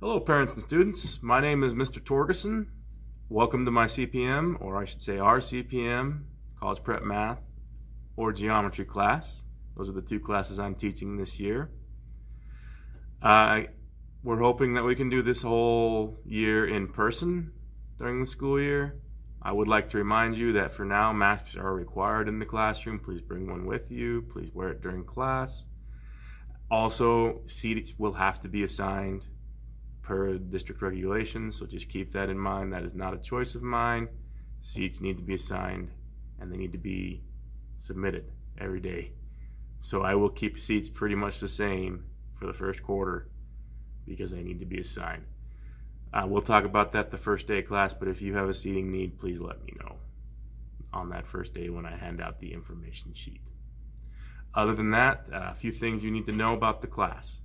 Hello, parents and students. My name is Mr. Torgesen. Welcome to my CPM, or I should say our CPM, College Prep Math, or Geometry class. Those are the two classes I'm teaching this year. Uh, we're hoping that we can do this whole year in person during the school year. I would like to remind you that for now, masks are required in the classroom. Please bring one with you. Please wear it during class. Also, seats will have to be assigned per district regulations, so just keep that in mind. That is not a choice of mine. Seats need to be assigned and they need to be submitted every day. So I will keep seats pretty much the same for the first quarter because they need to be assigned. Uh, we'll talk about that the first day of class, but if you have a seating need, please let me know on that first day when I hand out the information sheet. Other than that, uh, a few things you need to know about the class.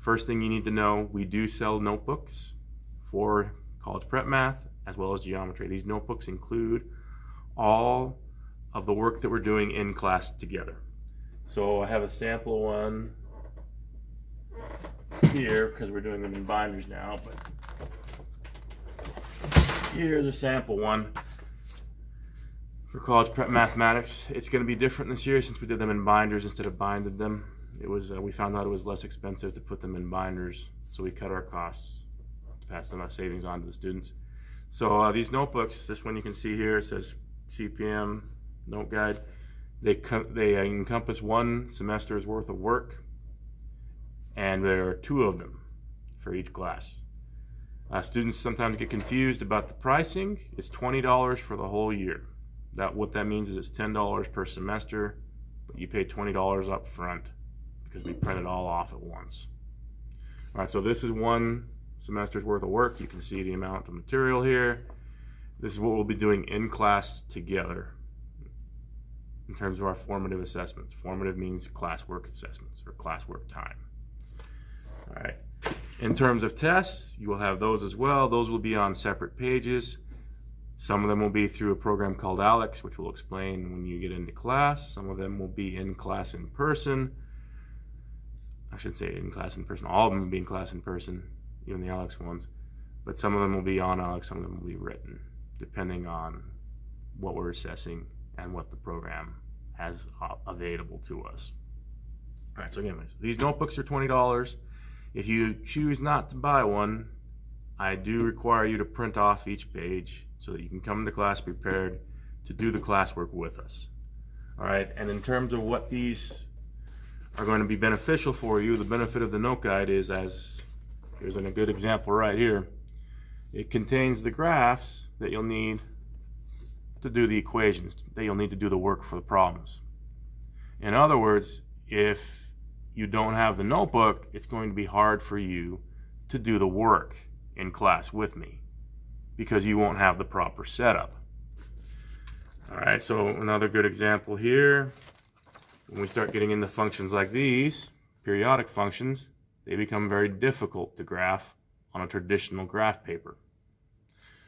First thing you need to know, we do sell notebooks for college prep math as well as geometry. These notebooks include all of the work that we're doing in class together. So I have a sample one here because we're doing them in binders now, but here's a sample one for college prep mathematics. It's going to be different this year since we did them in binders instead of binded them it was uh, we found out it was less expensive to put them in binders, so we cut our costs to pass as savings on to the students. So uh, these notebooks, this one you can see here, it says CPM note guide. They they encompass one semester's worth of work, and there are two of them for each class. Uh, students sometimes get confused about the pricing. It's twenty dollars for the whole year. That what that means is it's ten dollars per semester, but you pay twenty dollars up front because we print it all off at once. All right, so this is one semester's worth of work. You can see the amount of material here. This is what we'll be doing in class together in terms of our formative assessments. Formative means classwork assessments or classwork time. All right. In terms of tests, you will have those as well. Those will be on separate pages. Some of them will be through a program called ALEKS, which we'll explain when you get into class. Some of them will be in class in person. I should say in class in person. All of them will be in class in person, even the ALEKS ones. But some of them will be on ALEKS, some of them will be written, depending on what we're assessing and what the program has available to us. All right, so anyways, these notebooks are $20. If you choose not to buy one, I do require you to print off each page so that you can come to class prepared to do the classwork with us. All right, and in terms of what these are going to be beneficial for you. The benefit of the note guide is as here's a good example right here. It contains the graphs that you'll need to do the equations, that you'll need to do the work for the problems. In other words, if you don't have the notebook, it's going to be hard for you to do the work in class with me because you won't have the proper setup. All right, so another good example here when we start getting into functions like these, periodic functions, they become very difficult to graph on a traditional graph paper.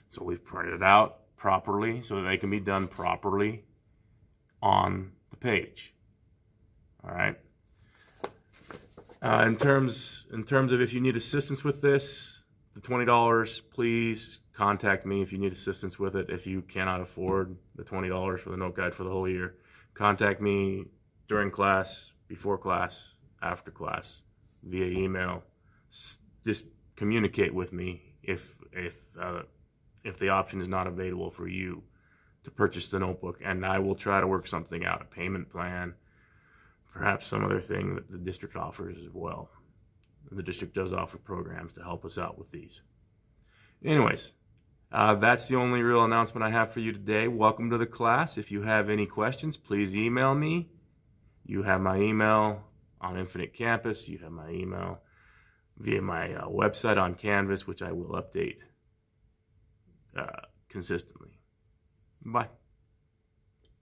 So we've printed it out properly so that they can be done properly on the page. All right. Uh, in terms in terms of if you need assistance with this, the twenty dollars, please contact me if you need assistance with it. If you cannot afford the twenty dollars for the note guide for the whole year, contact me during class, before class, after class, via email. Just communicate with me if if uh, if the option is not available for you to purchase the notebook, and I will try to work something out, a payment plan, perhaps some other thing that the district offers as well. The district does offer programs to help us out with these. Anyways, uh, that's the only real announcement I have for you today. Welcome to the class. If you have any questions, please email me you have my email on Infinite Campus. You have my email via my uh, website on Canvas, which I will update uh, consistently. Bye.